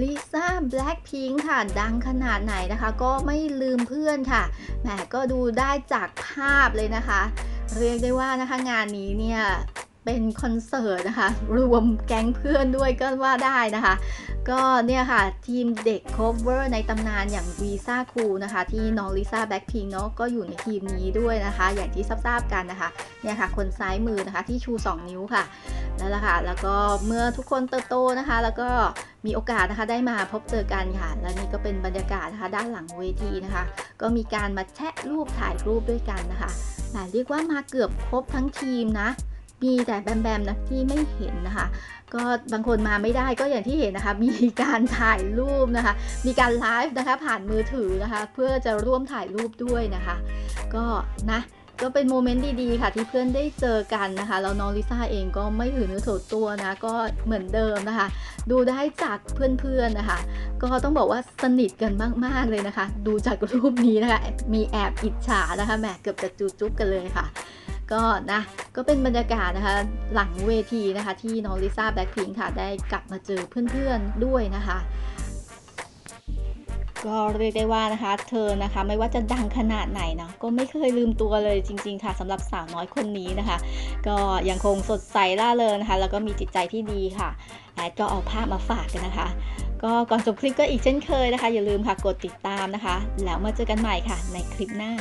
ลิซ่าแบล็คพิงค์ค่ะ ดังขนาดไหนนะคะ ก็ไม่ลืมเพื่อนค่ะแหมก็ดูได้จากภาพเลยนะคะ เรียกได้ว่านะคะงานนี้เนี่ย เป็นคอนเสิร์ตนะคะ รวมแก๊งเพื่อนด้วยก็ว่าได้นะคะ ก็เนี่ยค่ะ ทีมเด็ก cover ในตำนานอย่างวีซ่าคูนะคะ ที่น้องลิซ่าแบล็คพิงเนาะก็อยู่ในทีมนี้ด้วยนะคะ อย่างที่ทราบๆกันนะคะเนี่ยค่ะคนซ้ายมือนะคะที่ชู 2 นิ้วค่ะนั่นแหละค่ะแล้วก็เมื่อทุกคนเติบโตนะคะ แล้วก็ มีโอกาสนะคะได้มาพบเจอกันค่ะ และนี่ก็เป็นบรรยากาศนะคะด้านหลังเวทีนะคะ ก็มีการมาแชะรูปถ่ายรูปด้วยกันนะคะแต่เรียกว่ามาเกือบครบทั้งทีมนะมีแต่แบมแบมนะที่ไม่เห็นนะคะ ก็บางคนมาไม่ได้ก็อย่างที่เห็นนะคะ มีการถ่ายรูปนะคะ มีการไลฟ์นะคะผ่านมือถือนะคะ เพื่อจะร่วมถ่ายรูปด้วยนะคะ ก็นะ ก็เป็นโมเมนต์ดีๆค่ะที่เพื่อนได้เจอกันนะคะแล้วน้องลิซ่าเองก็ไม่ถือเนื้อถือตัวนะก็เหมือนเดิมนะคะ ดูได้จากเพื่อนๆนะคะ ก็ต้องบอกว่าสนิทกันมากๆเลยนะคะ ดูจากรูปนี้นะคะ มีแอบอิจฉานะคะแหมเกือบจะจูจุ๊บกันเลยค่ะก็นะก็เป็นบรรยากาศนะคะหลังเวทีนะคะที่น้องลิซ่าแบล็คพิงค์ค่ะได้กลับมาเจอเพื่อนๆด้วยนะคะ ก็เรียกได้ว่านะคะเธอนะคะไม่ว่าจะดังขนาดไหนเนาะก็ไม่เคยลืมตัวเลยจริง ๆ ค่ะสำหรับสาวน้อยคนนี้นะคะ ก็ยังคงสดใสล่าเริงนะคะ แล้วก็มีจิตใจที่ดีค่ะแอดก็เอาภาพมาฝากกันนะคะ ก็ก่อนจบคลิปก็อีกเช่นเคยนะคะ อย่าลืมค่ะกดติดตามนะคะ แล้วมาเจอกันใหม่ค่ะ ในคลิปหน้า